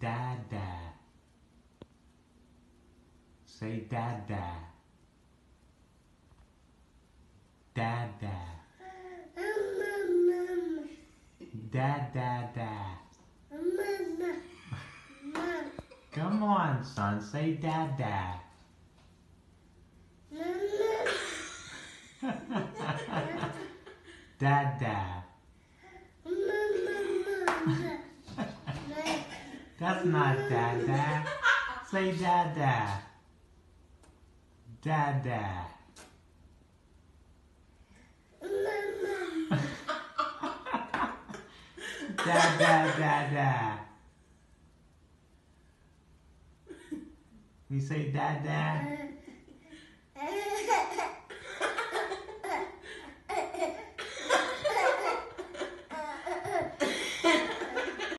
Dada. Say dada. Dada. Dada. Come on, son. Say dada. Dada. That's not dada. Say dada. Dada. Dada, dada. We say dada.